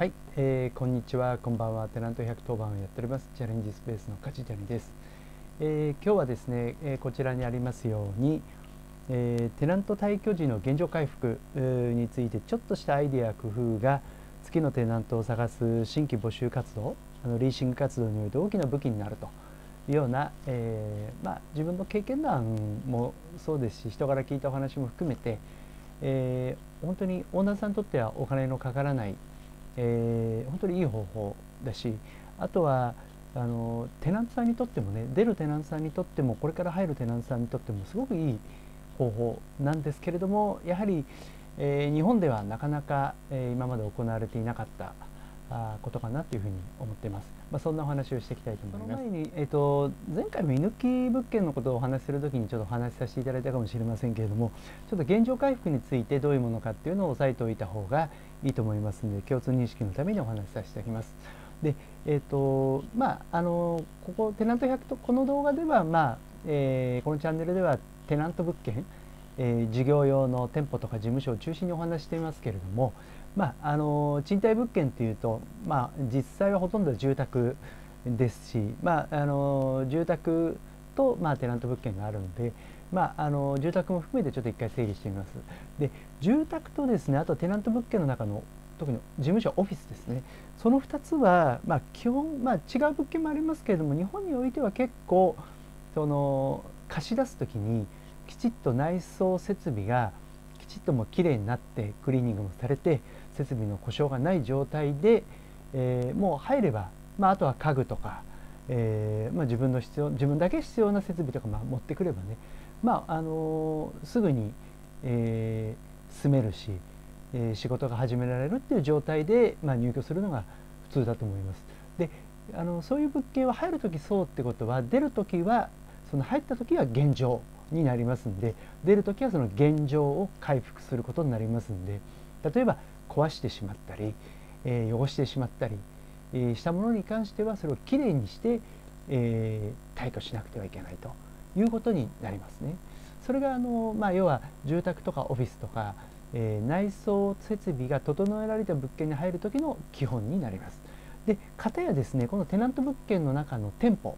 はい、えー、こんにちはこんばんはテナント110番をやっておりますチャレンジスペースの梶谷です、えー、今日はですね、えー、こちらにありますように、えー、テナント退去時の現状回復についてちょっとしたアイデア工夫が月のテナントを探す新規募集活動あのリーシング活動において大きな武器になるというような、えまあ、自分の経験談もそうですし人から聞いたお話も含めて、え、本当にオーナーさんにとってはお金のかからないえー、本当にいい方法だしあとはあのテナントさんにとってもね出るテナントさんにとってもこれから入るテナントさんにとってもすごくいい方法なんですけれどもやはり、えー、日本ではなかなか、えー、今まで行われていなかったあことかなというふうに思っています。まあ、そんなお話をしていきたいと思います。その前に、えーと、前回も居抜き物件のことをお話しするときにちょっとお話しさせていただいたかもしれませんけれどもちょっと現状回復についてどういうものかっていうのを押さえておいた方がいいと思いますので共通認識のためにお話しさせていただきます。でえーとまあ、あのここテナント100とこの動画では、まあえー、このチャンネルではテナント物件、えー、事業用の店舗とか事務所を中心にお話していますけれども、まあ、あの賃貸物件というと、まあ、実際はほとんど住宅ですし、まあ、あの住宅と、まあ、テナント物件があるので、まあ、あの住宅も含めてちょっと一回整理してみます。で住宅とですねあとテナント物件の中の特に事務所オフィスですねその2つは、まあ、基本、まあ、違う物件もありますけれども日本においては結構その貸し出す時にきちっと内装設備がきちっともきれいになってクリーニングもされて設備の故障がない状態で、えー、もう入れば、まあ、あとは家具とか、えーまあ、自分の必要自分だけ必要な設備とか、まあ、持ってくればね、まああのー、すぐに、え、住めるし、え、仕事が始められるっていう状態で、ま、入居するのが普通だと思います。であのそういう物件は入る時そうってことは出る時はその入った時は現状になりますんで出る時はその現状を回復することになりますんで例えば壊してしまったり、えー、汚してしまったり、えー、したものに関してはそれをきれいにして、えー、退去しなくてはいけないということになりますね。それがあの、まあ、要は住宅とかオフィスとか、えー、内装設備が整えられた物件に入る時の基本になります。で片やですねこのテナント物件の中の店舗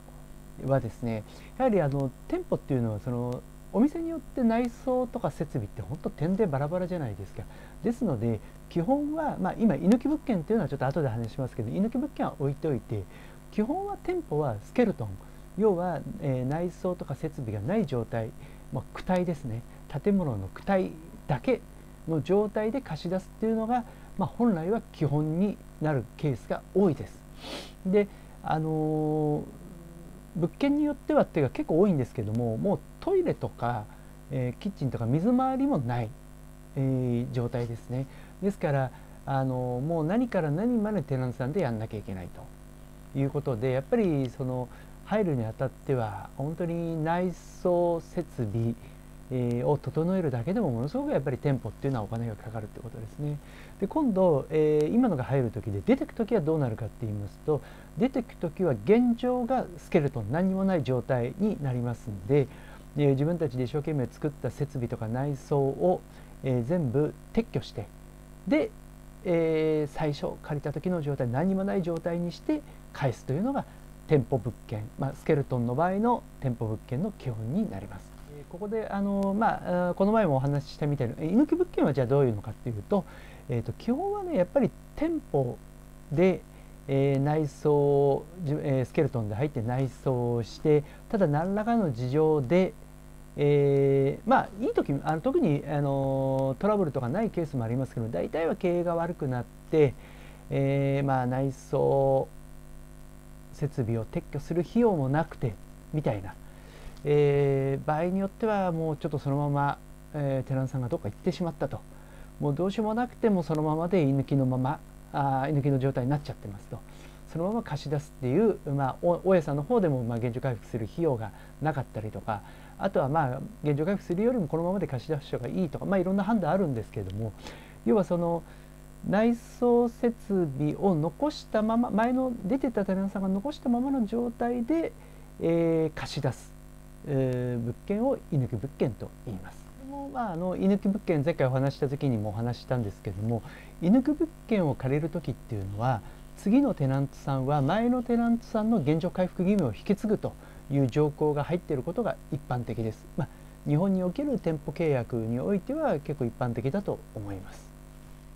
はですねやはりあの店舗っていうのはそのお店によって内装とか設備って本当点でバラバラじゃないですか。ですので基本は、まあ、今居抜き物件っていうのはちょっと後で話しますけど居抜き物件は置いておいて基本は店舗はスケルトン。要は、えー、内装とか設備がない状態、まあ、躯体ですね。建物の躯体だけの状態で貸し出すっていうのが、まあ、本来は基本になるケースが多いです。であのー物件によってはっていうか結構多いんですけどももうトイレとか、えー、キッチンとか水回りもない、えー、状態ですねですからあのもう何から何までテナントさんでやんなきゃいけないということでやっぱりその入るにあたっては本当に内装設備、を整えるだけでもものすごくやっぱり店舗っていうのはお金がかかるってことですね。で今度、えー、今のが入る時で出てく時はどうなるかって言いますと出てく時は現状がスケルトン何にもない状態になりますんで、え、自分たちで一生懸命作った設備とか内装を、え、全部撤去してで、え、最初借りた時の状態何もない状態にして返すというのが店舗物件、まあ、スケルトンの場合の店舗物件の基本になります。ここであの、まあ、この前もお話ししたみたいな居抜き物件はじゃあどういうのかっていうと,、えーと、基本はねやっぱり店舗で、えー、内装、えー、スケルトンで入って内装をしてただ何らかの事情で、えー、まあいい時あの特にあのトラブルとかないケースもありますけど大体は経営が悪くなって、えー、まあ内装設備を撤去する費用もなくてみたいな。えー、場合によってはもうちょっとそのまま、えー、テナンさんがどっか行ってしまったと。もうどうしようもなくてもそのままで居抜きのままあ居抜きの状態になっちゃってますとそのまま貸し出すっていう、まあ、大家さんの方でもまあ現状回復する費用がなかったりとかあとはまあ現状回復するよりもこのままで貸し出す人がいいとか、まあ、いろんな判断あるんですけれども要はその内装設備を残したまま前の出てたテナンさんが残したままの状態で、えー、貸し出すえー、物件を居抜き物件と言います。まあ、あの居抜き物件前回お話した時にもお話したんですけども居抜き物件を借りる時っていうのは次のテナントさんは前のテナントさんの現状回復義務を引き継ぐという条項が入っていることが一般的です。まあ、日本における店舗契約においては結構一般的だと思います。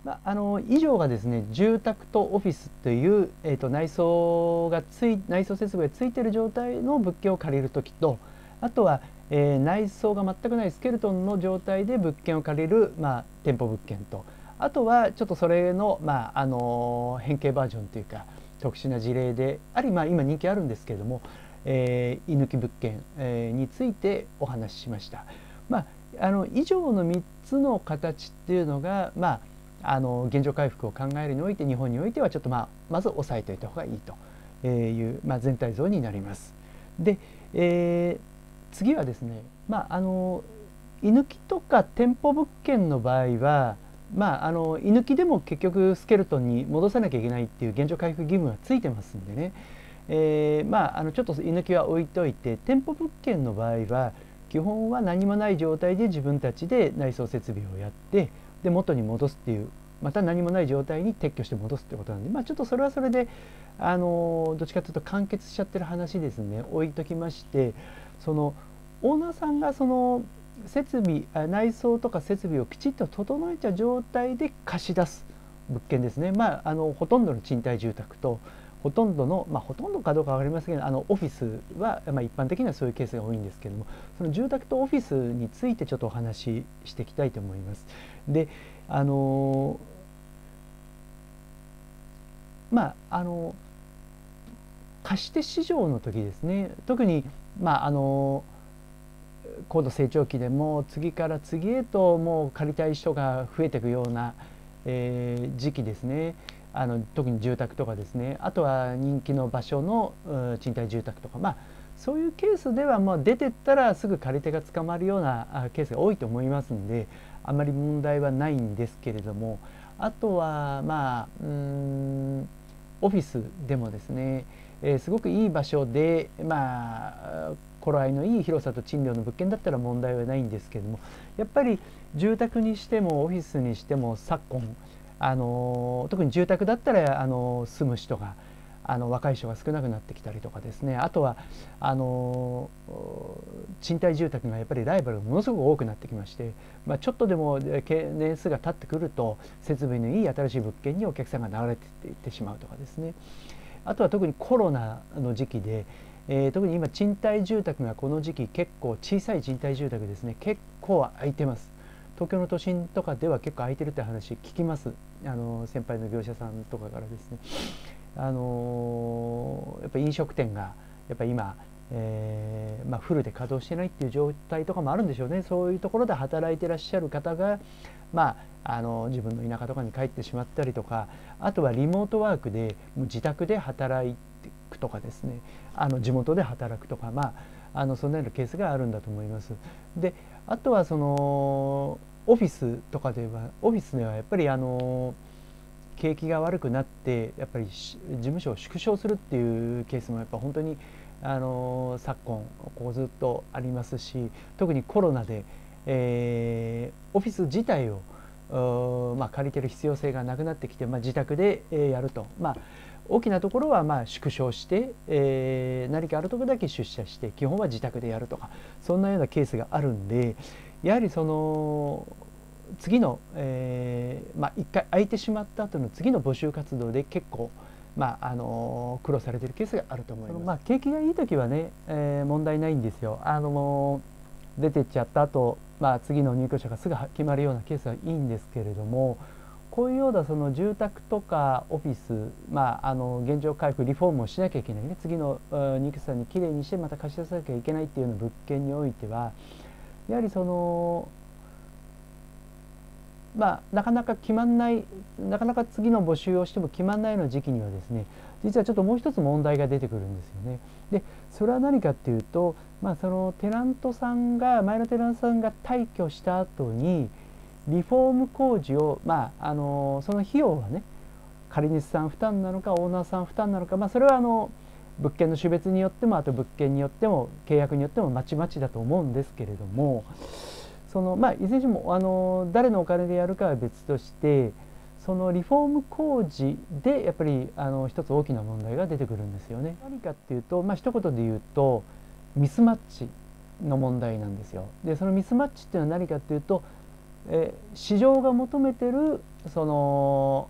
まあ、あの以上がですね住宅とオフィスという、えーと、内装がつい内装設備がついている状態の物件を借りる時とあとは、えー、内装が全くないスケルトンの状態で物件を借りる、まあ、店舗物件とあとはちょっとそれの、まあ、あの変形バージョンというか特殊な事例であり、まあ、今人気あるんですけれども、えー、居抜き物件、えー、についてお話ししました。まあ、あの以上の3つの形っていうのが、まあ、あの現状回復を考えるにおいて日本においてはちょっと、まあ、まず押さえておいた方がいいという、まあ、全体像になります。で、えー、次はですね、まあ、あの居抜きとか店舗物件の場合はまあ、あの居抜きでも結局スケルトンに戻さなきゃいけないっていう現状回復義務がついてますんでね、えー、まあ、あのちょっと居抜きは置いといて店舗物件の場合は基本は何もない状態で自分たちで内装設備をやってで元に戻すっていうまた何もない状態に撤去して戻すってことなんで、まあ、ちょっとそれはそれであのどっちかというと完結しちゃってる話ですね。置いときましてそのオーナーさんがその設備内装とか設備をきちっと整えた状態で貸し出す物件ですね、まあ、あのほとんどの賃貸住宅とほとんどの、まあ、ほとんどかどうか分かりませんけどあのオフィスは、まあ、一般的にはそういうケースが多いんですけどもその住宅とオフィスについてちょっとお話ししていきたいと思います。であのまああの貸して市場の時ですね特にまああの高度成長期でも次から次へともう借りたい人が増えていくような、えー、時期ですね。あの特に住宅とかですね。あとは人気の場所の賃貸住宅とか。まあそういうケースではもう出てったらすぐ借り手が捕まるようなケースが多いと思いますんであまり問題はないんですけれども。あとはまあうんオフィスでもですね、えー、すごくいい場所でまあ頃合いのいい広さと賃料の物件だったら問題はないんですけどもやっぱり住宅にしてもオフィスにしても昨今あの特に住宅だったらあの住む人があの若い人が少なくなってきたりとかですね。あとはあの賃貸住宅がやっぱりライバルがものすごく多くなってきまして、まあ、ちょっとでも年数が経ってくると設備のいい新しい物件にお客さんが流れていってしまうとかですね。あとは特にコロナの時期でえー、特に今賃貸住宅がこの時期結構小さい賃貸住宅ですね。結構空いてます。東京の都心とかでは結構空いてるって話聞きます。あの先輩の業者さんとかからですね。あのやっぱ飲食店がやっぱ今、えーまあ、フルで稼働してないっていう状態とかもあるんでしょうね。そういうところで働いてらっしゃる方が、まあ、あの自分の田舎とかに帰ってしまったりとかあとはリモートワークでもう自宅で働いくとかですねあの地元で働くとかまああのそんなようなケースがあるんだと思います。であとはそのオフィスとかではオフィスではやっぱりあの景気が悪くなってやっぱり事務所を縮小するっていうケースもやっぱ本当にあの昨今こうずっとありますし特にコロナで、えー、オフィス自体をまあ、借りてる必要性がなくなってきて、まあ、自宅で、えやると、まあ、大きなところはまあ縮小して、えー、何かあるとこだけ出社して基本は自宅でやるとかそんなようなケースがあるんでやはりその次の、えーまあ、一回空いてしまった後の次の募集活動で結構、まあ、あの苦労されているケースがあると思います。まあ、景気がいい時はね、えー、問題ないんですよ。あの出てっちゃった後、まあ次の入居者がすぐ決まるようなケースはいいんですけれどもこういうようなその住宅とかオフィス、まあ、あの現状回復リフォームをしなきゃいけないね次の入居者にきれいにしてまた貸し出さなきゃいけないっていうような物件においてはやはりそのまあ、なかなか決まんないなかなか次の募集をしても決まんないような時期にはですね実はちょっともう一つ問題が出てくるんですよね。でそれは何かっていうと、まあ、そのテナントさんが前のテナントさんが退去した後にリフォーム工事を、まあ、あのその費用はね借り主さん負担なのかオーナーさん負担なのか、まあ、それはあの物件の種別によってもあと物件によっても契約によってもまちまちだと思うんですけれどもそのまあいずれにしてもあの誰のお金でやるかは別としてそのリフォーム工事でやっぱりあの一つ大きな問題が出てくるんですよね。何かっていうとまあ一言で言うとミスマッチの問題なんですよ。でそのミスマッチっていうのは何かっていうと、え市場が求めてるその、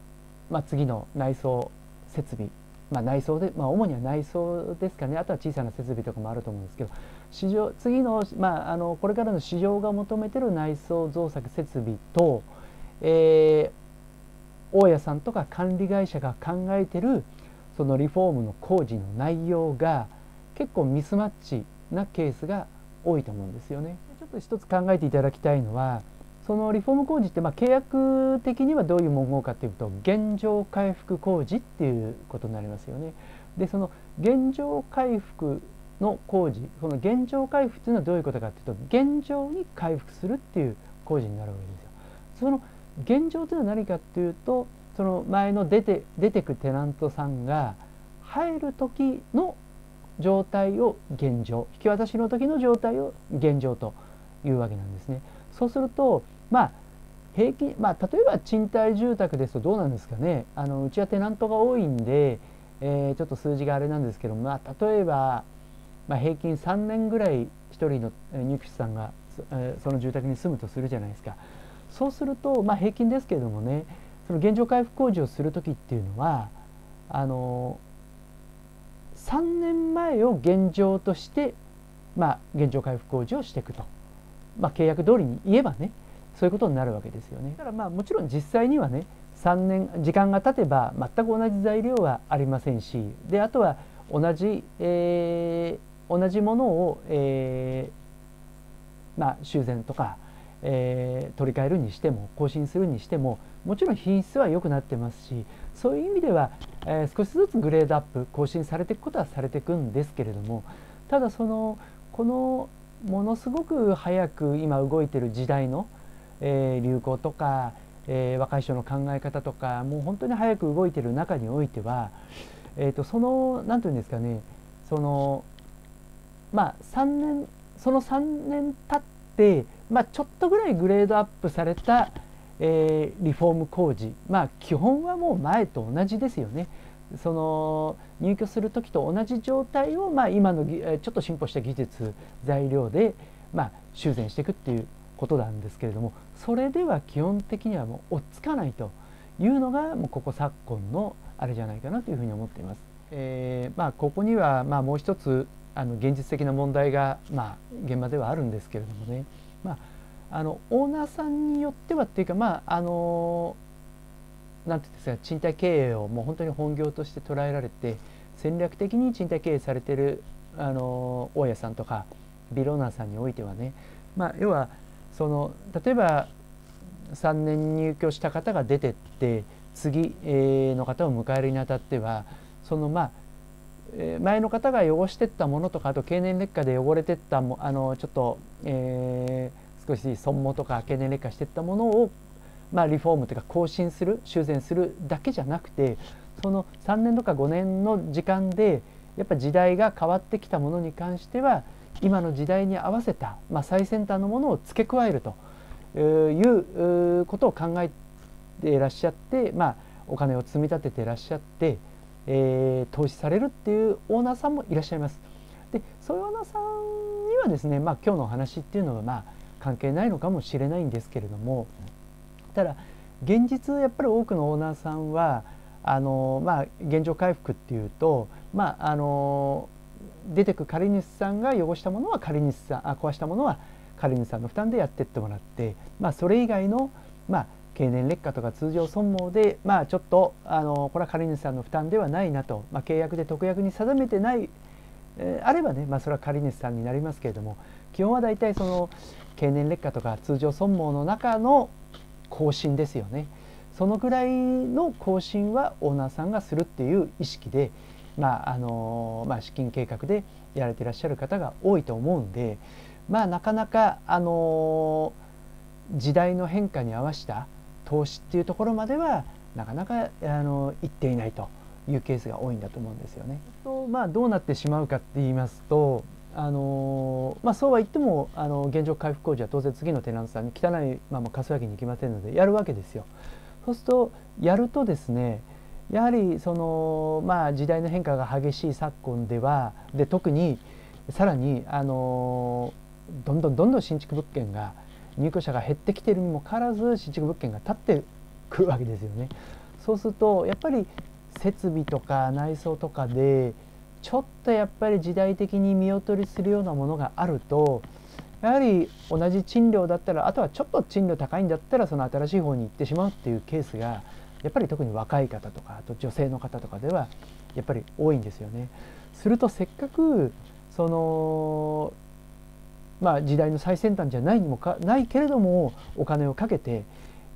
まあ、次の内装設備、まあ、内装で、まあ、主には内装ですかねあとは小さな設備とかもあると思うんですけど市場次の,、まあ、あのこれからの市場が求めてる内装造作設備と、えー、大家さんとか管理会社が考えてるそのリフォームの工事の内容が結構ミスマッチなケースが多いと思うんですよね。ちょっと一つ考えていただきたいのはそのリフォーム工事ってまあ契約的にはどういう文言かというと現状回復工事っていうことになりますよね。でその現状回復の工事その現状回復っていうのはどういうことかっていうと現状に回復するっていう工事になるわけですよ。その現状というのは何かっていうとその前の出て出てくテナントさんが入る時の状態を現状引き渡しの時の状態を現状というわけなんですね。そうするとまあ平均まあ例えば賃貸住宅ですとどうなんですかね。あのうちはテナントが多いんで、えー、ちょっと数字があれなんですけどまあ例えば、まあ、平均3年ぐらい1人の入居者さんがその住宅に住むとするじゃないですか。そうするとまあ平均ですけれどもねその現状回復工事をする時っていうのはあの3年前を現状としてまあ現状回復工事をしていくと、まあ、契約通りに言えばねそういうことになるわけですよね。だからまあもちろん実際にはね3年時間が経てば全く同じ材料はありませんしであとは同じ、えー、同じものを、えー、まあ、修繕とか、えー、取り替えるにしても更新するにしてももちろん品質は良くなってますしそういう意味では、え少しずつグレードアップ更新されていくことはされていくんですけれどもただそのこのものすごく早く今動いてる時代のえー、流行とか、えー、若い人の考え方とかもう本当に早く動いてる中においては、えーと、その何て言うんですかねそのまあ3年その3年経って、まあ、ちょっとぐらいグレードアップされた、えー、リフォーム工事まあ基本はもう前と同じですよね。その入居する時と同じ状態を、まあ、今のちょっと進歩した技術材料で、まあ、修繕していくっていうことなんですけれどもそれでは基本的にはもう追っつかないというのがもうここ昨今のあれじゃないかなというふうに思っています。えー、まあ、ここにはまあもう一つあの現実的な問題がまあ現場ではあるんですけれどもね、まあ、あのオーナーさんによってはっていうかまああのなんていうんですか賃貸経営をもう本当に本業として捉えられて戦略的に賃貸経営されてるあの大家さんとかビローナーさんにおいてはね、まあ、要はその例えば3年入居した方が出てって次の方を迎えるにあたってはそのまあ前の方が汚してったものとかあと経年劣化で汚れてったもあのちょっと、えー、少し損耗とか経年劣化してったものを、まあ、リフォームというか更新する修繕するだけじゃなくてその3年とか5年の時間でやっぱ時代が変わってきたものに関しては今の時代に合わせた、まあ、最先端のものを付け加えるということを考えていらっしゃって、まあ、お金を積み立てていらっしゃって、えー、投資されるっていうオーナーさんもいらっしゃいます。でそういうオーナーさんにはですね、まあ、今日のお話っていうのはまあ関係ないのかもしれないんですけれどもただ現実やっぱり多くのオーナーさんはあのまあ現状回復っていうとまああの出てく借主さんが汚したものは借主さんあ壊したものは借主さんの負担でやってってもらって、まあ、それ以外の、まあ、経年劣化とか通常損耗で、まあ、ちょっとあのこれは借主さんの負担ではないなと、まあ、契約で特約に定めてない、えー、あればね、まあ、それは借主さんになりますけれども基本は大体その経年劣化とか通常損耗の中の更新ですよね。そのぐらいの更新はオーナーさんがするっていう意識で、まああのまあ、資金計画でやられていらっしゃる方が多いと思うんで、まあ、なかなか、あの時代の変化に合わせた投資っていうところまではなかなかあのいっていないというケースが多いんだと思うんですよね。とまあ、どうなってしまうかって言いますとあのまあ、そうは言ってもあの現状回復工事は当然次のテナントさんに汚いまま貸すわけにいきませんのでやるわけですよ。そうするとやるとですねやはりその、まあ、時代の変化が激しい昨今ではで特にさらにあのどんどんどんどん新築物件が入居者が減ってきているにもかかわらず新築物件が建ってくるわけですよね。そうするとやっぱり設備とか内装とかでちょっとやっぱり時代的に見劣りするようなものがあるとやはり同じ賃料だったらあとはちょっと賃料高いんだったらその新しい方に行ってしまうっていうケースがやっぱり特に若い方とかあと女性の方とかではやっぱり多いんですよね。するとせっかくそのまあ時代の最先端じゃないにもかないけれどもお金をかけて、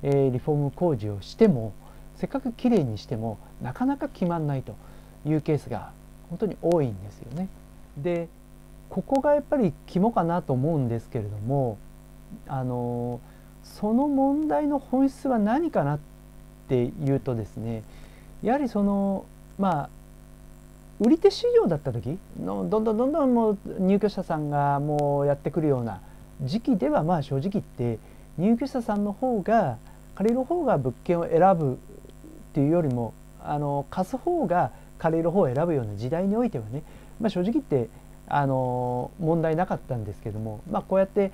えー、リフォーム工事をしてもせっかくきれいにしてもなかなか決まんないというケースが本当に多いんですよね。でここがやっぱり肝かなと思うんですけれどもあのその問題の本質は何かなっっていうとですねやはりそのまあ売り手市場だった時のどんどんどんどんもう入居者さんがもうやってくるような時期ではまあ正直言って入居者さんの方が借りる方が物件を選ぶっていうよりもあの貸す方が借りる方を選ぶような時代においてはね、まあ、正直言ってあの問題なかったんですけども、まあ、こうやって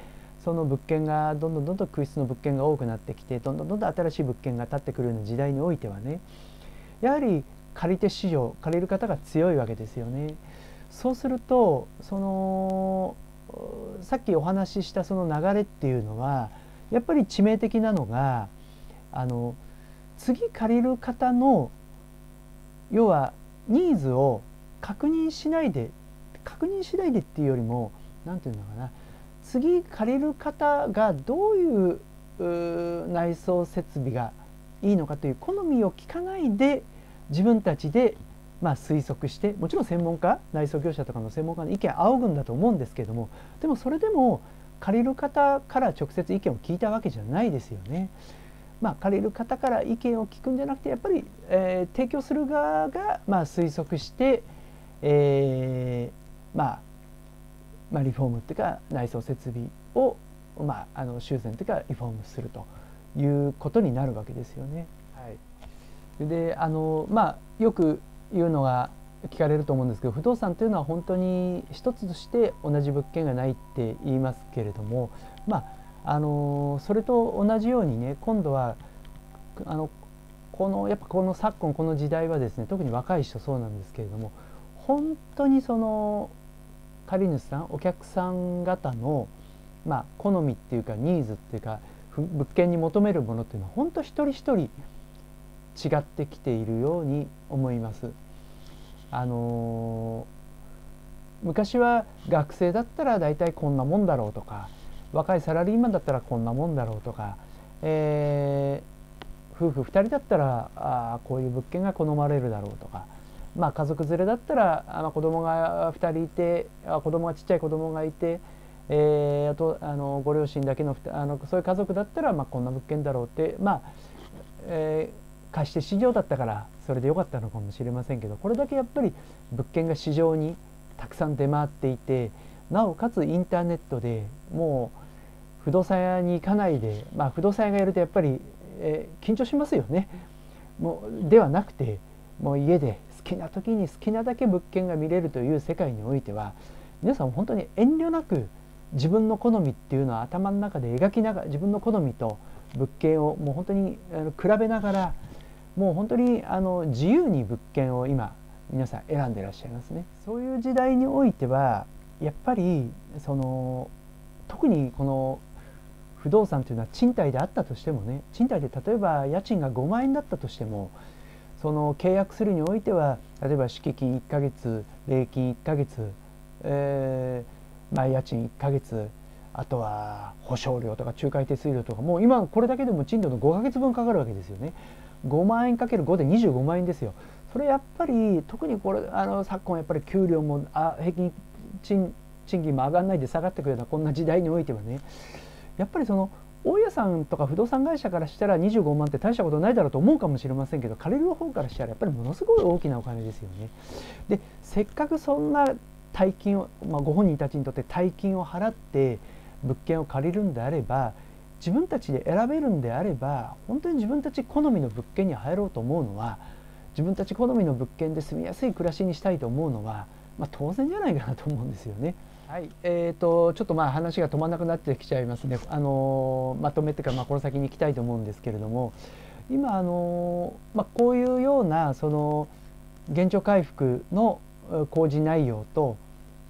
その物件がどんどんどんどん空室の物件が多くなってきてどんどんどんどん新しい物件が建ってくるような時代においてはねやはり借り手市場借りる方が強いわけですよね。そうするとそのさっきお話ししたその流れっていうのはやっぱり致命的なのがあの次借りる方の要はニーズを確認しないで確認しないでっていうよりも何て言うのかな次借りる方がどういう内装設備がいいのかという好みを聞かないで自分たちでまあ推測してもちろん専門家内装業者とかの専門家の意見を仰ぐんだと思うんですけどもでもそれでも借りる方から直接意見を聞いたわけじゃないですよね。まあ、借りる方から意見を聞くんじゃなくてやっぱり、えー、提供する側が、まあ、推測して、えー、まあ、まあ、リフォームっていうか内装設備を、まあ、あの修繕というかリフォームするということになるわけですよね。はい、であのまあよく言うのが聞かれると思うんですけど不動産というのは本当に一つとして同じ物件がないって言いますけれどもまああのそれと同じようにね今度はあのこのやっぱこの昨今この時代はですね特に若い人そうなんですけれども本当にその借り主さんお客さん方の、まあ、好みっていうかニーズっていうか物件に求めるものっていうのは本当一人一人違ってきているように思います。あの昔は学生だったら大体こんなもんだろうとか若いサラリーマンだったらこんなもんだろうとか、えー、夫婦2人だったらあこういう物件が好まれるだろうとか、まあ、家族連れだったらあの子供が2人いてあ子供がちっちゃい子供がいて、えー、あとあのご両親だけのあのそういう家族だったら、まあ、こんな物件だろうってまあ、えー、貸して市場だったからそれでよかったのかもしれませんけどこれだけやっぱり物件が市場にたくさん出回っていてなおかつインターネットでもう不動産屋に行かないで、まあ、不動産屋がやるとやっぱり、えー、緊張しますよね。もうではなくてもう家できな時に好きなだけ物件が見れるという世界においては皆さん本当に遠慮なく自分の好みっていうのは頭の中で描きながら自分の好みと物件をもう本当に比べながらもう本当にあの自由に物件を今皆さん選んでいらっしゃいますね。そういう時代においてはやっぱりその特にこの不動産というのは賃貸であったとしてもね賃貸で例えば家賃が5万円だったとしてもその契約するにおいては例えば敷金1ヶ月礼金1ヶ月、えー、まあ、家賃1ヶ月あとは保証料とか仲介手数料とかもう今これだけでも賃料の5ヶ月分かかるわけですよね。5万円かける5で25万円ですよ。それやっぱり特にこれあの昨今やっぱり給料もあ平均賃賃金も上がらないで下がってくるようなこんな時代においてはねやっぱりその大家さんとか不動産会社からしたら25万って大したことないだろうと思うかもしれませんけど借りる方からしたらやっぱりものすごい大きなお金ですよね。でせっかくそんな大金を、まあ、ご本人たちにとって大金を払って物件を借りるんであれば自分たちで選べるんであれば本当に自分たち好みの物件に入ろうと思うのは自分たち好みの物件で住みやすい暮らしにしたいと思うのは、まあ、当然じゃないかなと思うんですよね。はい。えーと、ちょっとまあ話が止まらなくなってきちゃいますね、あのー、まとめっていうか、まあ、この先に行きたいと思うんですけれども。今、あの、まあ、こういうようなその現状回復の工事内容と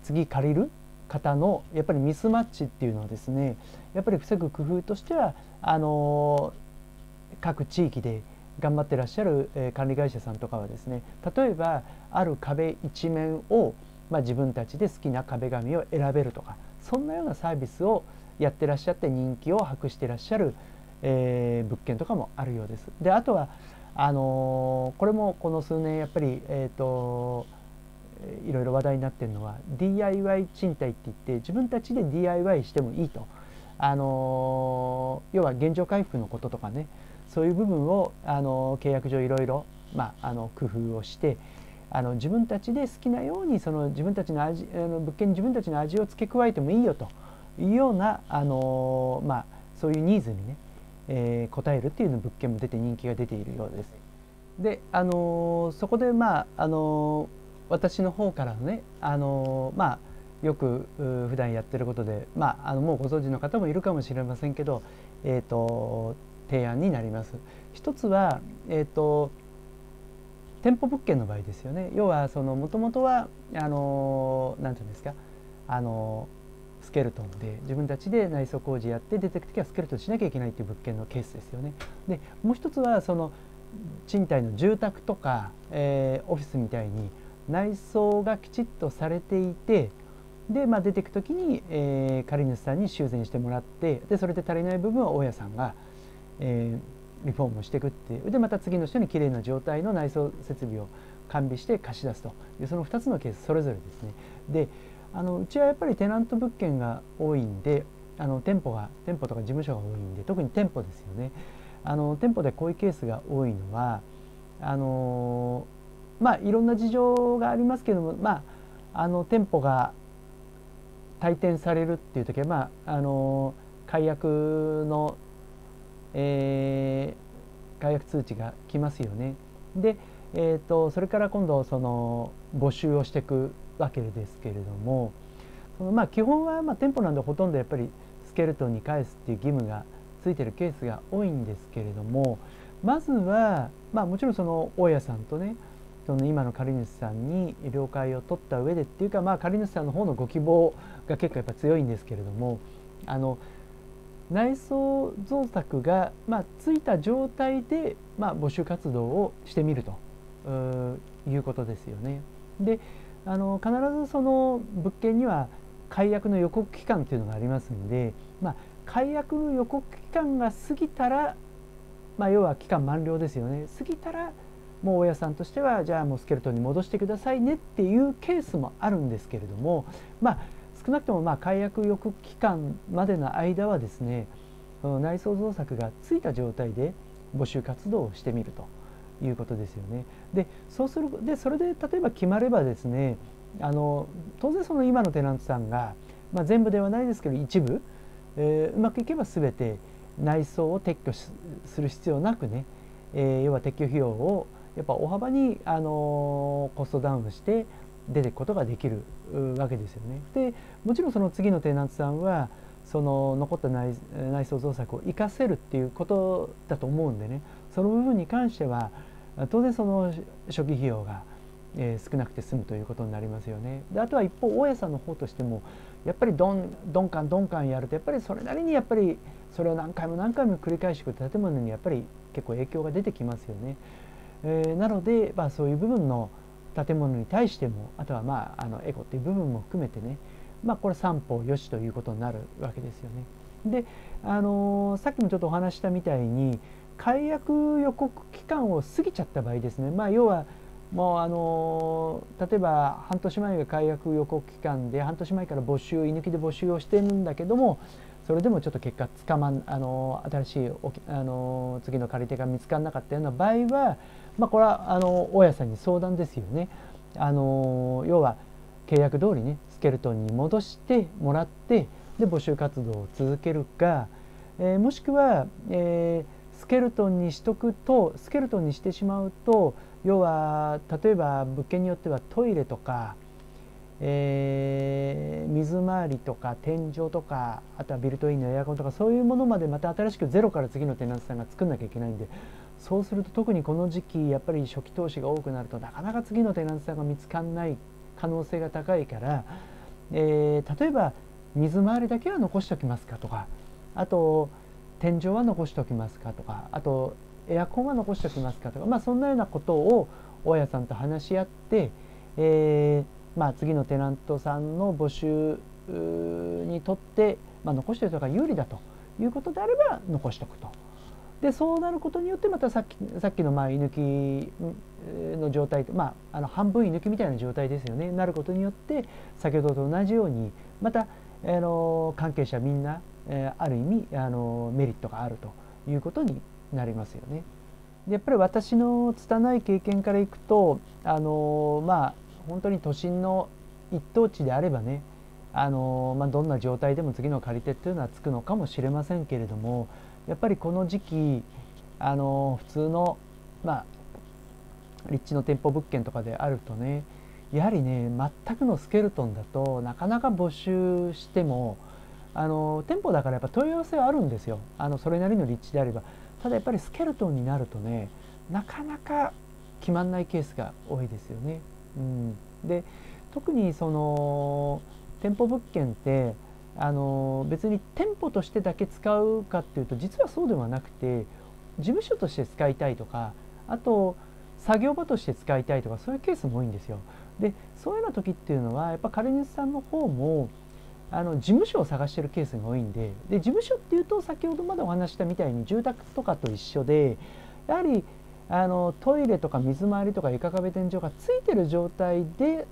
次借りる方のやっぱりミスマッチっていうのはですねやっぱり防ぐ工夫としてはあの各地域で頑張ってらっしゃる、管理会社さんとかはですね例えばある壁一面を、まあ、自分たちで好きな壁紙を選べるとかそんなようなサービスをやってらっしゃって人気を博してらっしゃる、えー、物件とかもあるようです。であとはあのー、これもこの数年やっぱり、えーといろいろ話題になってるのは DIY 賃貸って言って自分たちで DIY してもいいと、あの要は現状回復のこととかねそういう部分を、あの契約上いろいろ、まあ、あの工夫をしてあの自分たちで好きなようにその自分たちの味あの物件に自分たちの味を付け加えてもいいよというような、あのまあ、そういうニーズにね、えー、応えるっていうの物件も出て人気が出ているようです。で、あのそこで、まああの私の方からのね、あのまあ、よく普段やってることで、まあ、あのもうご存知の方もいるかもしれませんけど、えーと、提案になります。一つは、えーと、店舗物件の場合ですよね要はそのもともとはあのなんていうんですかあのスケルトンで自分たちで内装工事やって出てく時はスケルトンしなきゃいけないという物件のケースですよね。でもう一つはその賃貸の住宅とか、えー、オフィスみたいに内装がきちっとされていてで、まあ、出てく時に、えー、借り主さんに修繕してもらってでそれで足りない部分は大家さんが、えー、リフォームをしていくっていうでまた次の人にきれいな状態の内装設備を完備して貸し出すというその2つのケースそれぞれですね。であのうちはやっぱりテナント物件が多いんであの店舗が店舗とか事務所が多いんで特に店舗ですよね。あの店舗でこういうケースが多いのはあのまあいろんな事情がありますけどもまああの店舗が退店されるっていう時はまああの解約の、えー、解約通知が来ますよね。で、えーと、それから今度その募集をしていくわけですけれどもそのまあ基本はまあ店舗なんでほとんどやっぱりスケルトンに返すっていう義務がついてるケースが多いんですけれどもまずはまあもちろんその大家さんとねその今の借り主さんに了解を取った上でっていうかまあ借り主さんの方のご希望が結構やっぱ強いんですけれどもあの内装造作が、まあ、ついた状態で、まあ、募集活動をしてみるということですよね。であの必ずその物件には解約の予告期間というのがありますんで、まあ、解約の予告期間が過ぎたら、まあ、要は期間満了ですよね過ぎたらもう大家さんとしてはじゃあもうスケルトンに戻してくださいねっていうケースもあるんですけれどもまあ少なくともまあ解約翌期間までの間はですね内装造作がついた状態で募集活動をしてみるということですよね。でそうするでそれで例えば決まればですねあの当然その今のテナントさんが、まあ、全部ではないですけど一部、えー、うまくいけば全て内装を撤去する必要なくね、えー、要は撤去費用をやっぱ大幅にあのコストダウンして出ていくことができるわけですよね。でもちろんその次のテナントさんはその残った内内装造作を生かせるっていうことだと思うんでねその部分に関しては当然その初期費用が、えー、少なくて済むということになりますよね。であとは一方大家さんの方としてもやっぱりどんどんかんどんかんやるとやっぱりそれなりにやっぱりそれを何回も何回も繰り返していく建物にやっぱり結構影響が出てきますよね。えー、なので、まあ、そういう部分の建物に対してもあとは、まあ、あのエコっていう部分も含めてね、まあ、これ三方よしということになるわけですよね。で、あのー、さっきもちょっとお話したみたいに解約予告期間を過ぎちゃった場合ですね、まあ、要はもうあの例えば半年前が解約予告期間で半年前から募集居抜きで募集をしてるんだけどもそれでもちょっと結果つかまんあの新しいあの次の借り手が見つからなかったような場合はまあ、これはあの大家さんに相談ですよね。あの要は契約通りねスケルトンに戻してもらってで募集活動を続けるか、えー、もしくは、えー、スケルトンにしとくとスケルトンにしてしまうと要は例えば物件によってはトイレとか、えー、水回りとか天井とかあとはビルトインのエアコンとかそういうものまでまた新しくゼロから次のテナントさんが作んなきゃいけないんでそうすると特にこの時期やっぱり初期投資が多くなるとなかなか次のテナントさんが見つかんない可能性が高いから、えー、例えば水回りだけは残しておきますかとかあと天井は残しておきますかとかあとエアコンは残しておきますかとか、まあ、そんなようなことを大家さんと話し合って、えーまあ、次のテナントさんの募集にとって、まあ、残しておいた方が有利だということであれば残しておくと。でそうなることによってまたさっきさっきのまあ居抜きの状態まあ、あの半分居抜きみたいな状態ですよねなることによって先ほどと同じようにまた、あの関係者みんな、え、ある意味あのメリットがあるということになりますよね。やっぱり私の拙い経験からいくとあのまあ本当に都心の一等地であればねあの、まあ、どんな状態でも次の借り手っていうのはつくのかもしれませんけれどもやっぱりこの時期あの普通のまあ立地の店舗物件とかであるとねやはりね全くのスケルトンだとなかなか募集してもあの店舗だからやっぱ問い合わせはあるんですよあのそれなりの立地であればただやっぱりスケルトンになるとねなかなか決まんないケースが多いですよね。うん、で特にその店舗物件ってあの別に店舗としてだけ使うかっていうと実はそうではなくて事務所として使いたいとかあと作業場として使いたいとかそういうケースも多いんですよ。でそういうような時っていうのはやっぱ借り主さんの方もあの事務所を探してるケースが多いんでで事務所っていうと先ほどまでお話したみたいに住宅とかと一緒でやはりあのトイレとか水回りとか床壁天井がついてる状態で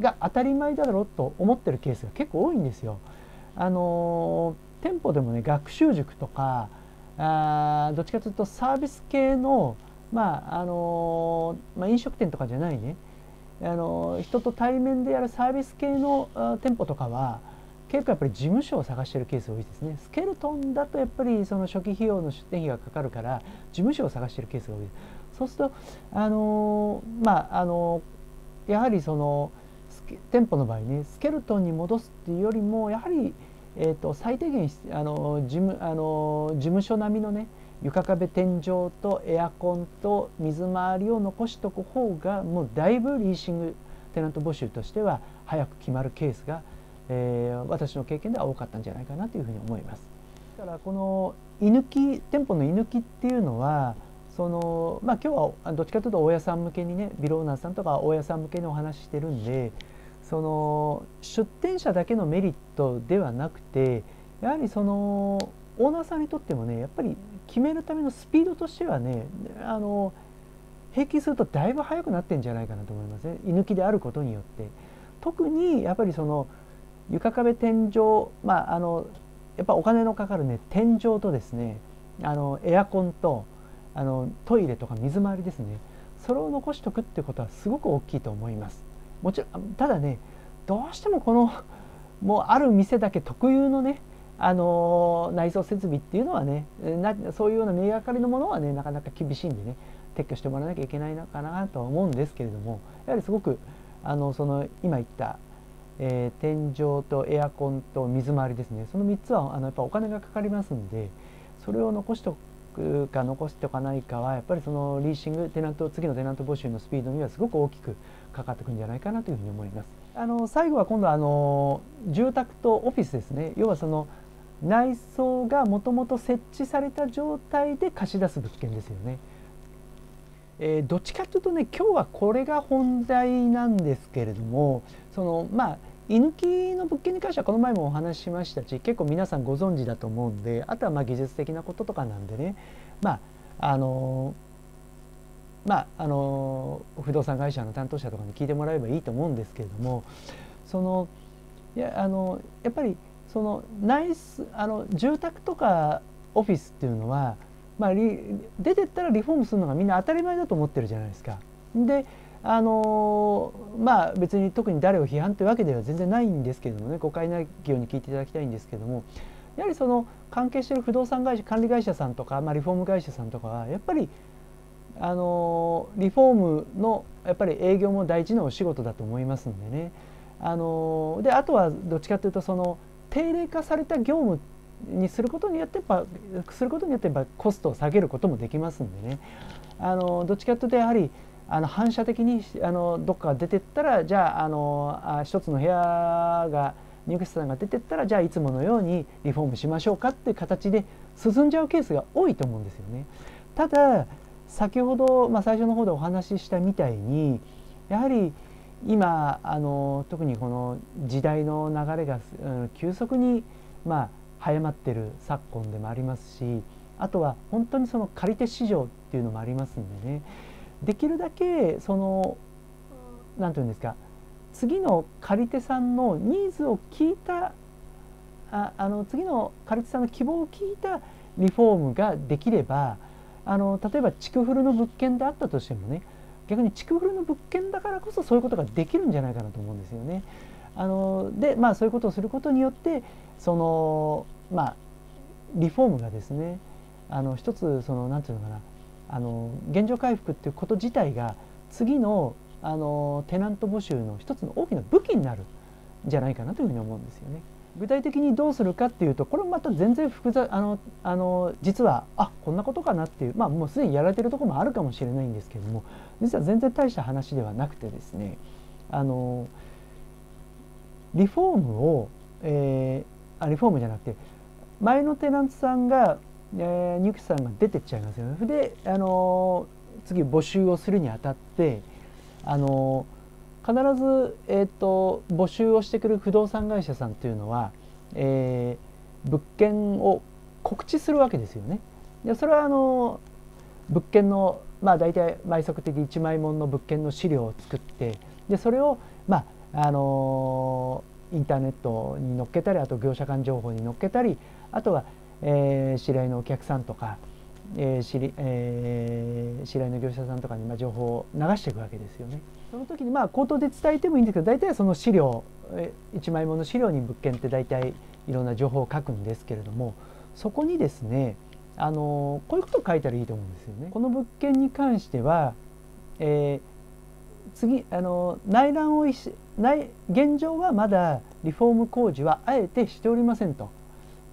が当たり前だろうと思ってるケースが結構多いんですよ。あの店舗でもね学習塾とかあどっちかというとサービス系の,、まああのまあ、飲食店とかじゃないねあの人と対面でやるサービス系の店舗とかは結構やっぱり事務所を探してるケース多いですね。スケルトンだとやっぱりその初期費用の出店費がかかるから事務所を探してるケースが多い。そうするとあのまああのやはりその店舗の場合ねスケルトンに戻すっていうよりもやはり、えーと、最低限あの事務あの事務所並みのね床壁天井とエアコンと水回りを残しとく方がもうだいぶリーシングテナント募集としては早く決まるケースが、えー、私の経験では多かったんじゃないかなというふうに思います。だからこの居抜き店舗の居抜きっていうのはそのまあ今日はどっちかというと大家さん向けにねビローナーさんとか大家さん向けにお話ししてるんでその出店者だけのメリットではなくてやはりそのオーナーさんにとってもねやっぱり決めるためのスピードとしてはねあの平均するとだいぶ速くなってんじゃないかなと思いますね居抜きであることによって特にやっぱりその床壁天井まああのやっぱお金のかかるね天井とですねあのエアコンとあのトイレとか水回りですね。それを残しとくってことはすごく大きいと思います。もちろんただねどうしてもこのもうある店だけ特有のねあの内装設備っていうのはねなそういうような迷惑かりのものはねなかなか厳しいんでね撤去してもらわなきゃいけないのかなとは思うんですけれどもやはりすごくあのその今言った、えー、天井とエアコンと水回りですねその3つはあのやっぱお金がかかりますんでそれを残しておくか残しておかないかはやっぱりそのリーシングテナント次のテナント募集のスピードにはすごく大きくかかってくるんじゃないかなというふうに思います。あの最後は今度はあの住宅とオフィスですね要はその内装がもともと設置された状態で貸し出す物件ですよね。えー、どっちかというとね今日はこれが本題なんですけれどもそのまあ居抜きの物件に関してはこの前もお話ししましたし結構皆さんご存知だと思うんであとはまあ技術的なこととかなんでねまああのまああの不動産会社の担当者とかに聞いてもらえばいいと思うんですけれどもそのいやあのやっぱりそのナイスあの住宅とかオフィスっていうのは、まあ、出てったらリフォームするのがみんな当たり前だと思ってるじゃないですか。であのまあ別に特に誰を批判というわけでは全然ないんですけどもね誤解ないように聞いていただきたいんですけどもやはりその関係している不動産会社管理会社さんとか、まあ、リフォーム会社さんとかはやっぱりあのリフォームのやっぱり営業も大事なお仕事だと思いますんでね。あのであとはどっちかというとその定例化された業務にすることによってやっぱすることによってやっぱコストを下げることもできますんでね。あのどっちかというとやはりあの反射的にあのどっか出てったらじゃああのあ一つの部屋が入居者さんが出てったらじゃあいつものようにリフォームしましょうかっていう形で進んじゃうケースが多いと思うんですよね。ただ先ほど、まあ、最初の方でお話ししたみたいにやはり今あの特にこの時代の流れが、うん、急速に、まあ、早まってる昨今でもありますしあとは本当にその借り手市場っていうのもありますんでねできるだけその何て言うんですか次の借り手さんのニーズを聞いたああの次の借り手さんの希望を聞いたリフォームができればあの例えば築古の物件であったとしてもね逆に築古の物件だからこそそういうことができるんじゃないかなと思うんですよね。あのでまあそういうことをすることによってそのまあリフォームがですねあの一つその何て言うのかなあの現状回復っていうこと自体が次のあのテナント募集の一つの大きな武器になるんじゃないかなというふうに思うんですよね。具体的にどうするかっていうとこれまた全然複雑あのあの実はあこんなことかなっていうまあもうすでにやられてるところもあるかもしれないんですけども実は全然大した話ではなくてですねあのリフォームを、えー、あリフォームじゃなくて前のテナントさんがえー、入居者さんが出てっちゃいますよね。で、あのー、次募集をするにあたって、あのー、必ず、えーと、募集をしてくる不動産会社さんというのは、えー、物件を告知するわけですよね。でそれはあの物件のまあ大体毎足的1枚もの物件の資料を作ってでそれをまああのインターネットに載っけたりあと業者間情報に載っけたりあとはえー、知り合いのお客さんとか、えー知りえー、知り合いの業者さんとかにまあ情報を流していくわけですよね。その時にまあ口頭で伝えてもいいんですけど大体その資料1枚もの資料に物件って大体いろんな情報を書くんですけれどもそこにですねあのこういうことを書いたらいいと思うんですよね。この物件に関しては、えー、次あの内覧を内現状はまだリフォーム工事はあえてしておりませんと。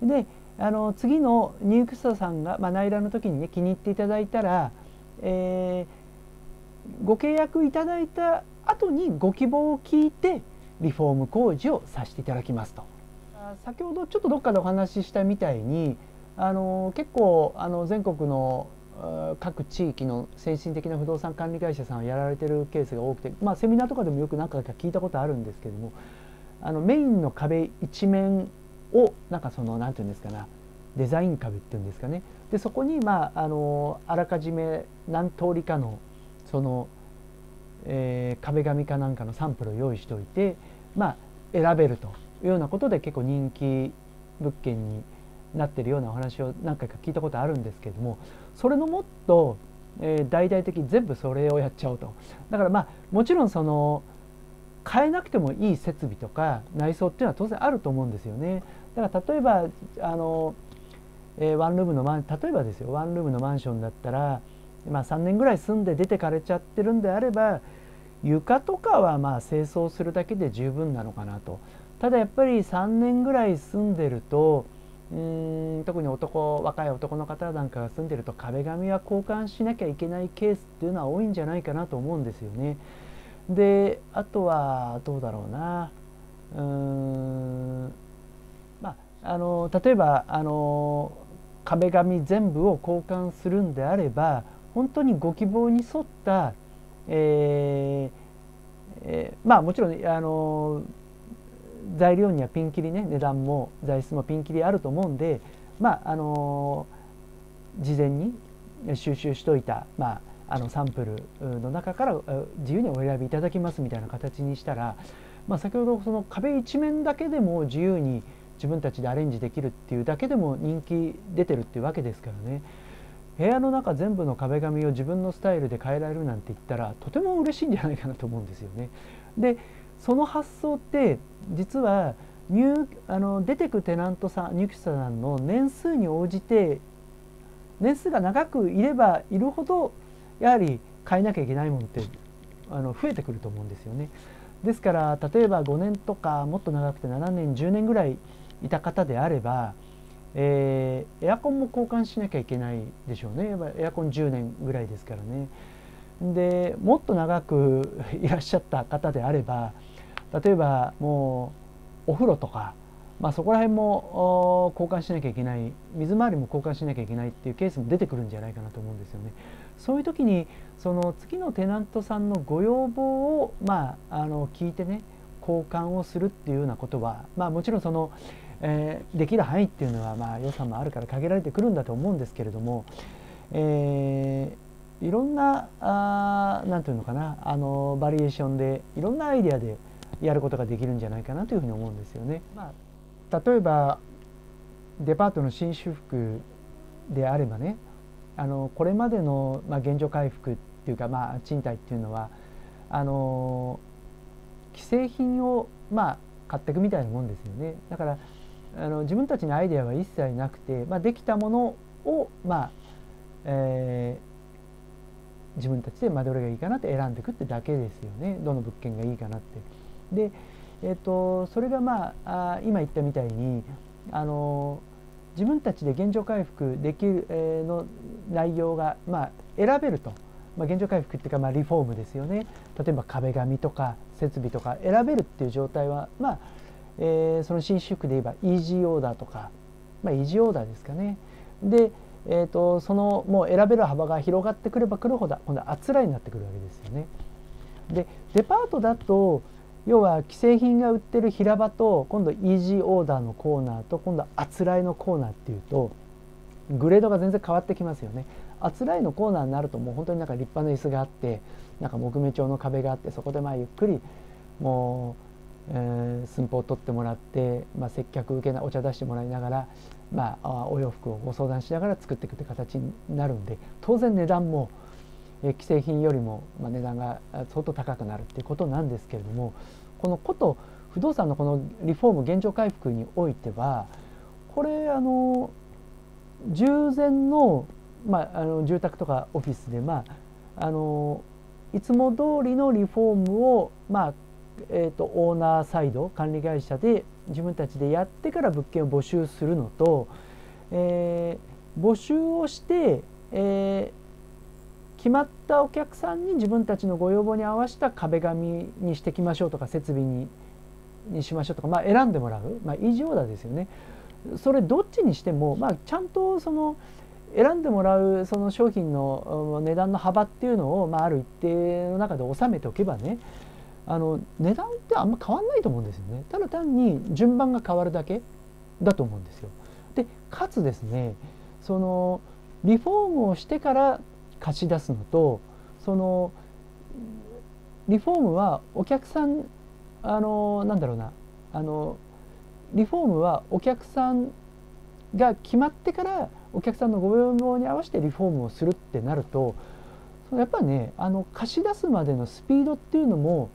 であの次の入居者さんが、まあ、内覧の時にね気に入っていただいたら、えー、ご契約いただいた後にご希望を聞いてリフォーム工事をさせていただきますと。先ほどちょっとどっかでお話ししたみたいにあの結構あの全国の各地域の先進的な不動産管理会社さんをやられてるケースが多くて、まあ、セミナーとかでもよく何回か聞いたことあるんですけどもあのメインの壁一面をなんかその何て言うんですかなデザイン壁っていうんですかねでそこにまああのあらかじめ何通りかのその、えー、壁紙かなんかのサンプルを用意しておいてまあ選べるというようなことで結構人気物件になってるようなお話を何回か聞いたことあるんですけれどもそれのもっと、えー、大々的に全部それをやっちゃおうとだからまあもちろんその変えなくてもいい設備とか内装っていうのは当然あると思うんですよね。だから例えばあの、えー、ワンルームのマン例えばですよワンルームのマンションだったら、まあ、3年ぐらい住んで出てかれちゃってるんであれば床とかはまあ清掃するだけで十分なのかなと。ただやっぱり3年ぐらい住んでるとうん特に男若い男の方なんかが住んでると壁紙は交換しなきゃいけないケースっていうのは多いんじゃないかなと思うんですよね。であとはどうだろうなうーんあの例えばあの壁紙全部を交換するんであれば本当にご希望に沿った、えーえー、まあもちろんあの材料にはピンキリね値段も材質もピンキリあると思うんでまああの事前に収集しといた、まあ、あのサンプルの中から自由にお選びいただきますみたいな形にしたら、まあ、先ほどその壁一面だけでも自由に自分たちでアレンジできるっていうだけでも人気出てるっていうわけですからね部屋の中全部の壁紙を自分のスタイルで変えられるなんて言ったらとても嬉しいんじゃないかなと思うんですよね。でその発想って実は入あの出てくテナントさん入居者さんの年数に応じて年数が長くいればいるほどやはり変えなきゃいけないものってあの増えてくると思うんですよね。ですから例えば5年とかもっと長くて7年10年ぐらいいた方であれば、えー、エアコンも交換しなきゃいけないでしょうねエアコン10年ぐらいですからね。でもっと長く いらっしゃった方であれば例えばもうお風呂とか、まあ、そこら辺も交換しなきゃいけない水回りも交換しなきゃいけないっていうケースも出てくるんじゃないかなと思うんですよね。そういう時にその次のテナントさんのご要望を、まあ、あの聞いてね交換をするっていうようなことは、まあ、もちろんその、えー、できる範囲っていうのは、まあ、予算もあるから限られてくるんだと思うんですけれども、えー、いろんなあなんていうのかなあのバリエーションでいろんなアイデアでやることができるんじゃないかなというふうに思うんですよね。まあ、例えばデパートの新修復であればねあのこれまでの、まあ、現状回復っていうか、まあ、賃貸っていうのはあの既製品を、まあ、買っていくみたいなもんですよねだからあの自分たちのアイデアは一切なくて、まあ、できたものを、まあえー、自分たちで、まあ、どれがいいかなって選んでいくってだけですよね。どの物件がいいかなって。で、えーと、それが、まあ、あ今言ったみたいにあの自分たちで現状回復できる、えー、の内容が、まあ、選べると、まあ、現状回復っていうか、まあ、リフォームですよね。例えば壁紙とか設備とか選べるっていう状態は、まあえー、その新宿で言えばイージーオーダーとか、まあ、イージーオーダーですかねで、えーと、そのもう選べる幅が広がってくればくるほど今度はあつらいになってくるわけですよね。でデパートだと要は既製品が売ってる平場と今度イージーオーダーのコーナーと今度はあつらいのコーナーっていうとグレードが全然変わってきますよね。あつらいのコーナーになるともう本当になんか立派な椅子があってなんか木目調の壁があってそこでまあゆっくりもう、えー、寸法を取ってもらって、まあ、接客受けなお茶出してもらいながら、まあ、お洋服をご相談しながら作っていくって形になるんで当然値段も、えー、既製品よりも、まあ、値段が相当高くなるっていうことなんですけれどもこのこと不動産のこのリフォーム現状回復においてはこれあの従前の,、まあ、あの住宅とかオフィスで、まあ、あのいつも通りのリフォームを、まあえーと、オーナーサイド管理会社で自分たちでやってから物件を募集するのと、えー、募集をして、えー、決まったお客さんに自分たちのご要望に合わせた壁紙にしてきましょうとか設備ににしましょうとか、まあ、選んでもらう、まあ、イージーオーダーですよね。それどっちにしても、まあ、ちゃんとその選んでもらうその商品の値段の幅っていうのを、まあ、ある一定の中で収めておけばねあの値段ってあんま変わんないと思うんですよねただ単に順番が変わるだけだと思うんですよ。でかつですねそのリフォームをしてから貸し出すのとそのリフォームはお客さんあのなんだろうなあのリフォームはお客さんが決まってからお客さんのご要望に合わせてリフォームをするってなるとやっぱりねあの貸し出すまでのスピードっていうのも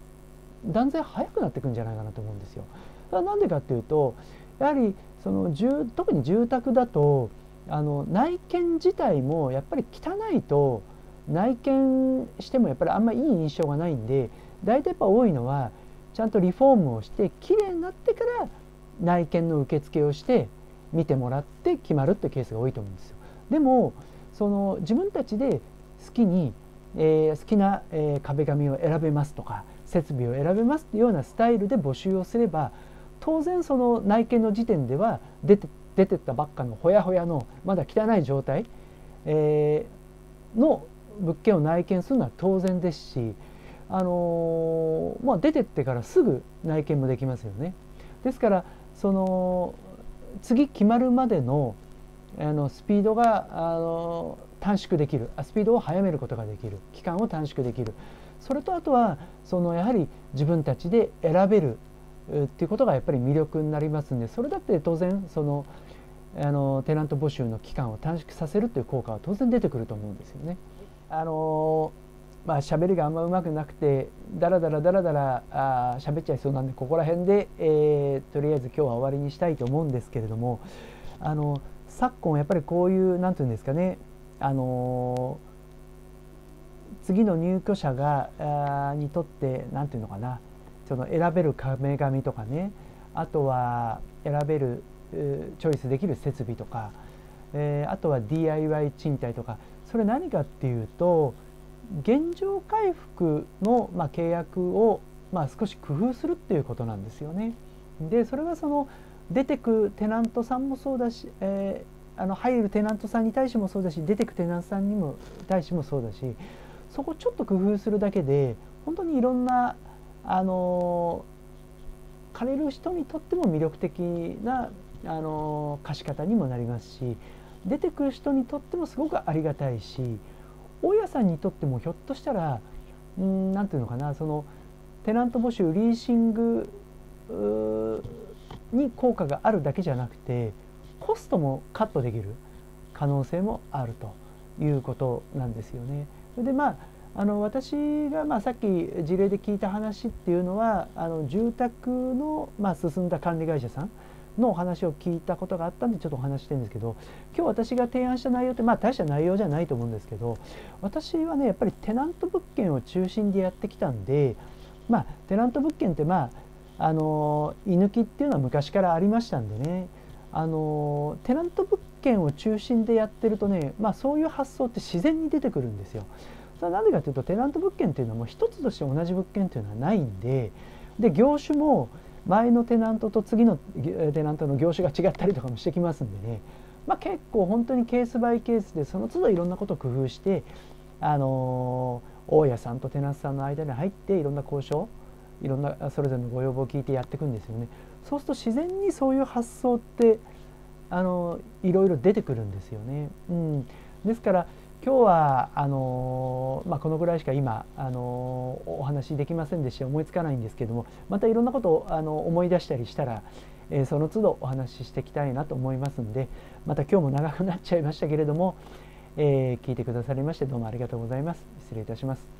断然速くなっていくんじゃないかなと思うんですよ。なんでかっていうとやはりその住特に住宅だとあの内見自体もやっぱり汚いと内見してもやっぱりあんまいい印象がないんで大体やっぱ多いのはちゃんとリフォームをして綺麗になってから内見の受付をして見てもらって決まるっていうケースが多いと思うんですよ。でもその自分たちで好きに、えー、好きな、えー、壁紙を選べますとか設備を選べますっていうようなスタイルで募集をすれば当然その内見の時点では出て出てったばっかのほやほやのまだ汚い状態、えー、の物件を内見するのは当然ですし、あのー、まあ、出てってからすぐ内見もできますよね。ですからその次決まるまでのあのスピードがあの短縮できる。スピードを速めることができる。期間を短縮できる。それとあとはそのやはり自分たちで選べるっていうことがやっぱり魅力になりますんでそれだって当然そのあのテナント募集の期間を短縮させるという効果は当然出てくると思うんですよね。あのまあ喋りがあんまうまくなくてだらだらだらだらあ喋っちゃいそうなんでここら辺で、えー、とりあえず今日は終わりにしたいと思うんですけれどもあの昨今やっぱりこういう何て言うんですかねあの次の入居者があにとって何て言うのかなその選べる壁紙とかねあとは選べるチョイスできる設備とか、えー、あとは DIY 賃貸とかそれ何かっていうと現状回復の、まあ、契約を、まあ、少し工夫するっていうことなんですよね。でそれはその出てくテナントさんもそうだし、えー、あの入るテナントさんに対してもそうだし出てくテナントさんにも対してもそうだしそこちょっと工夫するだけで本当にいろんなあの借りる人にとっても魅力的なあの貸し方にもなりますし出てくる人にとってもすごくありがたいし大家さんにとってもひょっとしたら何て言うのかなそのテナント募集リーシングに効果があるだけじゃなくてコストもカットできる可能性もあるということなんですよね。それでまああの私がまあさっき事例で聞いた話っていうのはあの住宅のまあ進んだ管理会社さんのお話を聞いたことがあったんでちょっとお話してるんですけど今日私が提案した内容ってまあ大した内容じゃないと思うんですけど私はねやっぱりテナント物件を中心でやってきたんでまあテナント物件ってまああの居抜きっていうのは昔からありましたんでねあのテナント物件を中心でやってるとね、まあ、そういう発想って自然に出てくるんですよ。それはなぜかというとテナント物件っていうのはもう一つとして同じ物件っていうのはないんでで業種も前のテナントと次のテナントの業種が違ったりとかもしてきますんでね、まあ、結構本当にケースバイケースでその都度いろんなことを工夫してあの大家さんとテナントさんの間に入っていろんな交渉いろんなそれぞれのご要望を聞いてやっていくんですよね。そうすると自然にそういう発想ってあのいろいろ出てくるんですよね。うん、ですから今日はあのまあ、このぐらいしか今あのお話できませんでした思いつかないんですけどもまたいろんなことをあの思い出したりしたら、えー、その都度お話ししていきたいなと思いますんでまた今日も長くなっちゃいましたけれども、えー、聞いてくださりましてどうもありがとうございます失礼いたします。